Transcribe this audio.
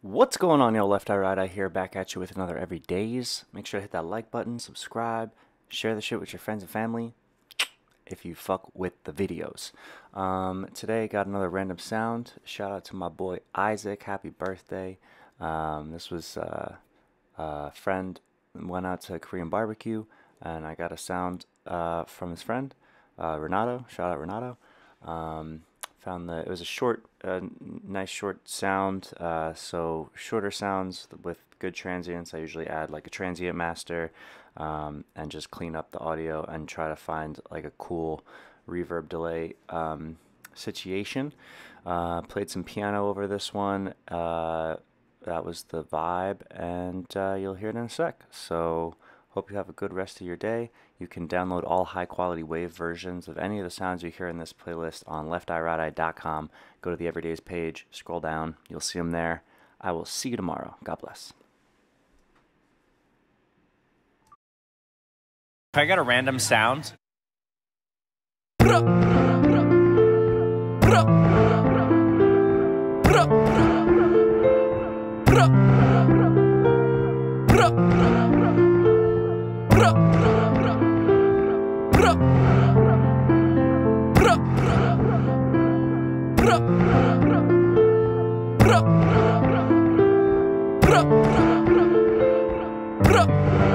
What's going on, y'all? Left Eye Right Eye here, back at you with another Every Days. Make sure to hit that like button, subscribe, share the shit with your friends and family if you fuck with the videos. Um, today, got another random sound. Shout out to my boy Isaac. Happy birthday. Um, this was uh, a friend went out to Korean barbecue, and I got a sound uh, from his friend, uh, Renato. Shout out Renato. Um, found it was a short, uh, nice short sound. Uh, so shorter sounds with good transients. I usually add like a transient master um, and just clean up the audio and try to find like a cool reverb delay um, situation. Uh, played some piano over this one. Uh, that was the vibe, and uh, you'll hear it in a sec. So. Hope you have a good rest of your day. You can download all high quality wave versions of any of the sounds you hear in this playlist on lefteyerighteye.com. Go to the Everydays page, scroll down, you'll see them there. I will see you tomorrow. God bless. I got a random sound. Bruh.